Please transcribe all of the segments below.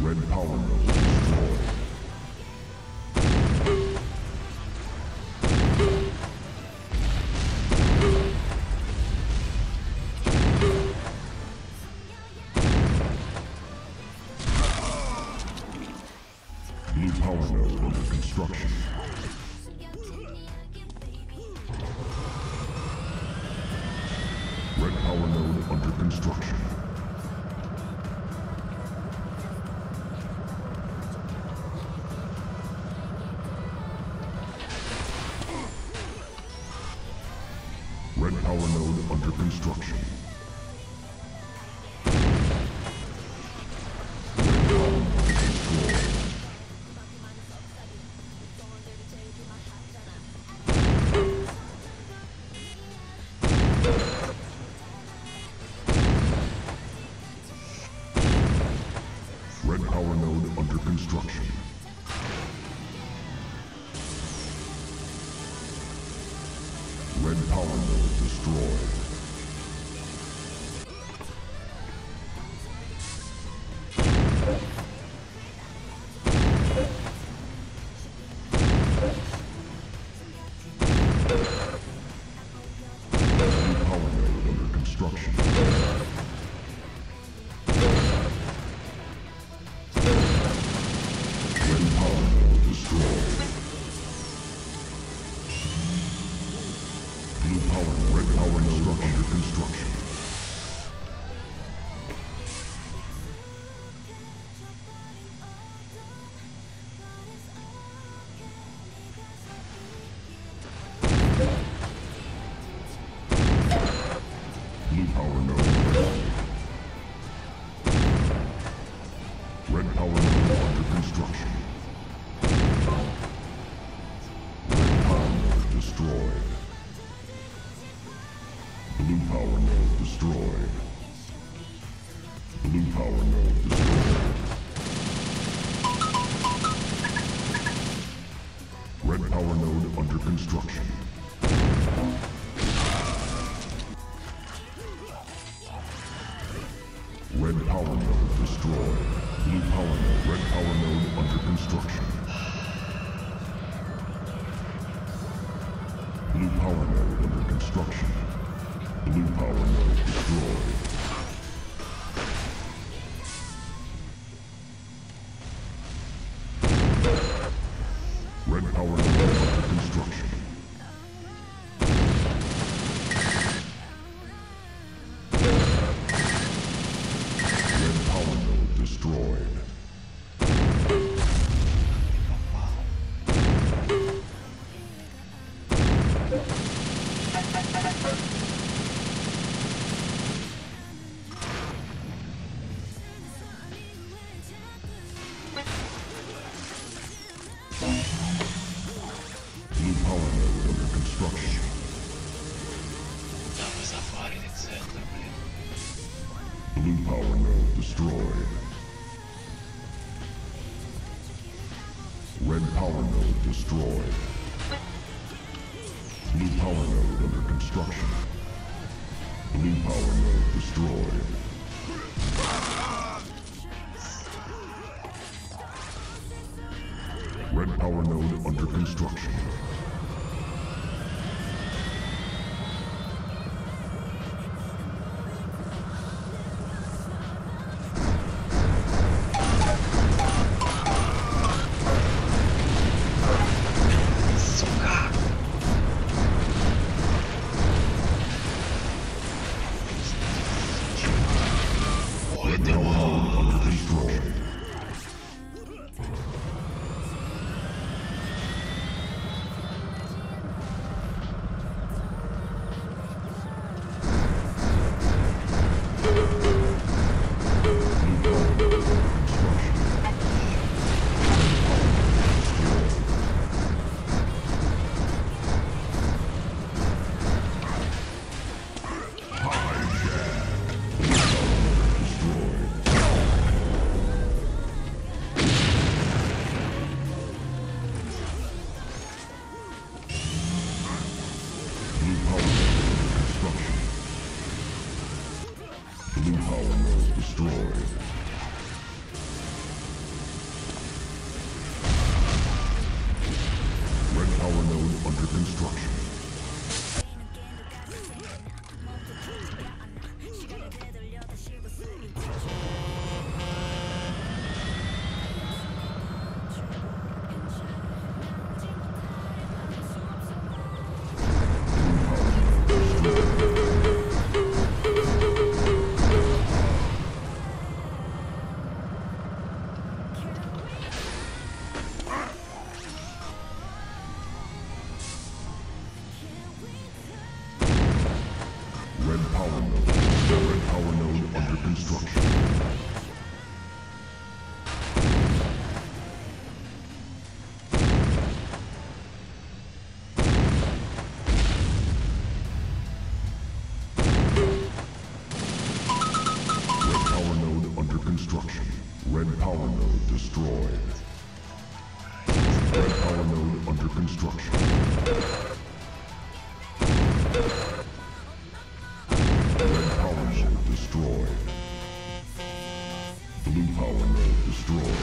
Red Power Node. power node under construction. construction. Blue power node under construction. Blue power node destroyed. Blue power node under construction. Blue power node destroyed. Red power node under construction. Destroy the wall. Destroy. Destroyed. Red power node under construction. Red power node destroyed. Blue power node destroyed.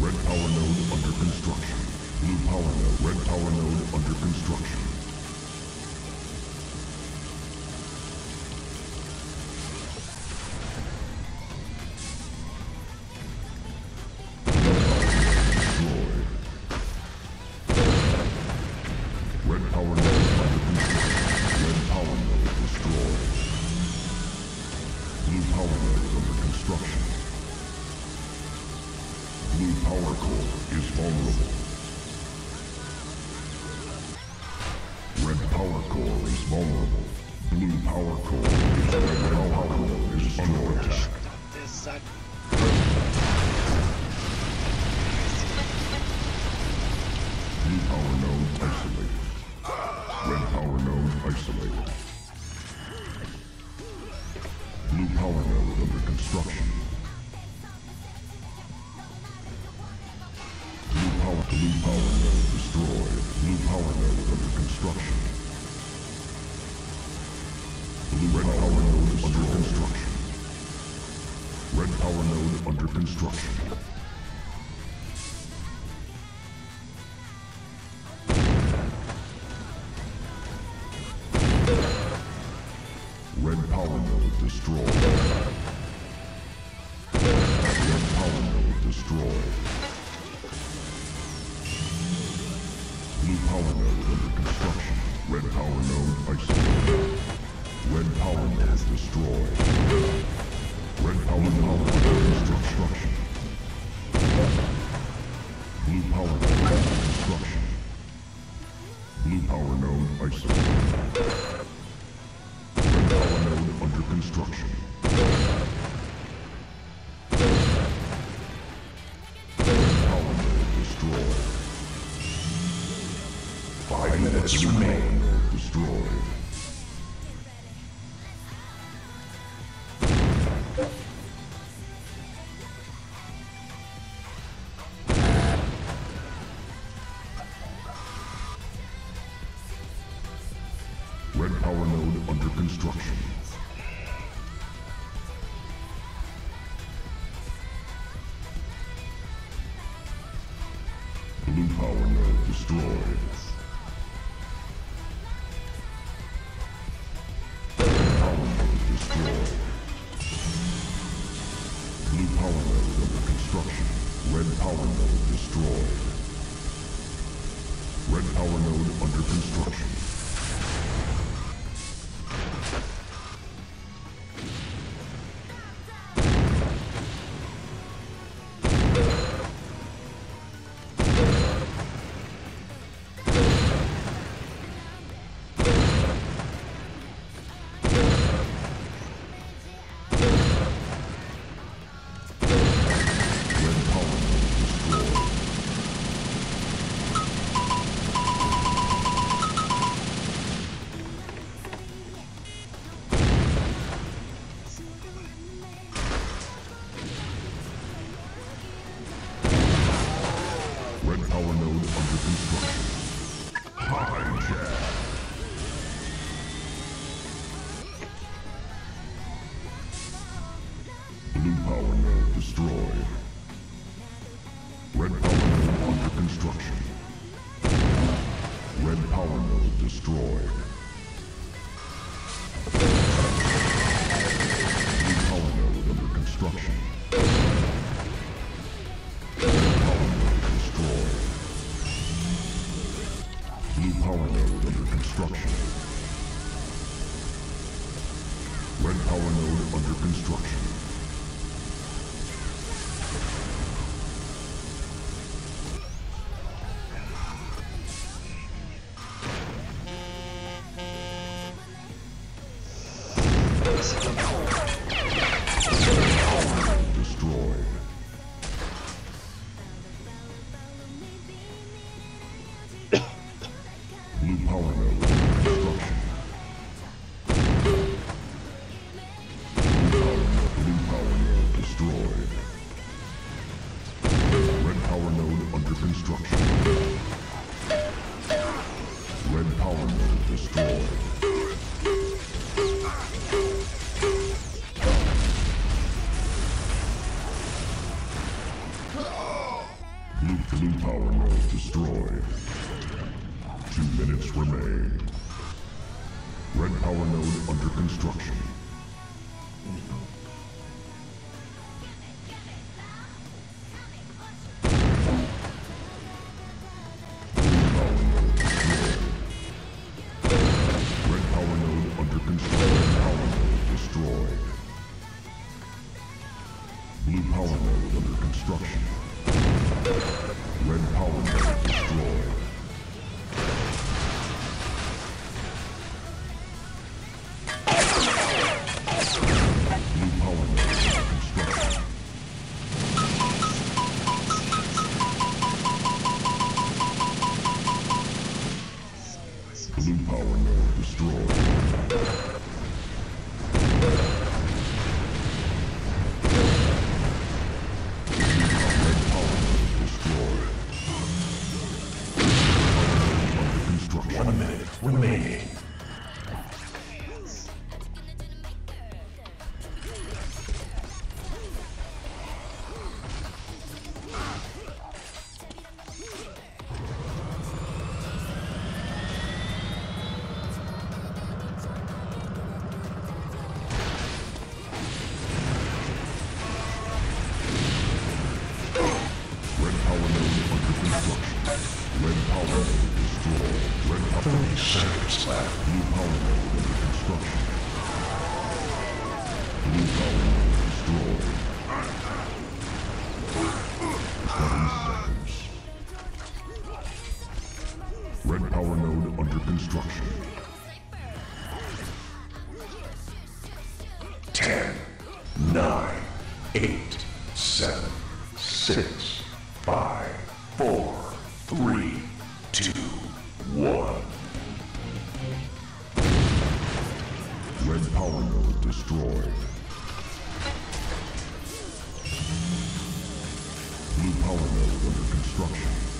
Red power node under construction. Blue power node. Red power node under construction. Power node under construction. Red power node destroyed. Blue power node under construction. Blue power core is vulnerable. Red power core is vulnerable. Blue power core is under attack. Blue power node under construction. Blue power blue power node destroyed. Blue power node under construction. Blue red power node under construction. Red power node under construction. Node under construction. Red power node isolated. Red power node destroyed. Red power node under construction. Minutes remain. Destroyed. Red power node under construction. Blue power node destroyed. Power node under construction. Red power node destroyed. Red power node under construction. under construction. eight, seven, six, five, four, three, two, one. Red power node destroyed. Blue power node under construction.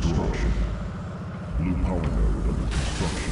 Construction. New power node under construction.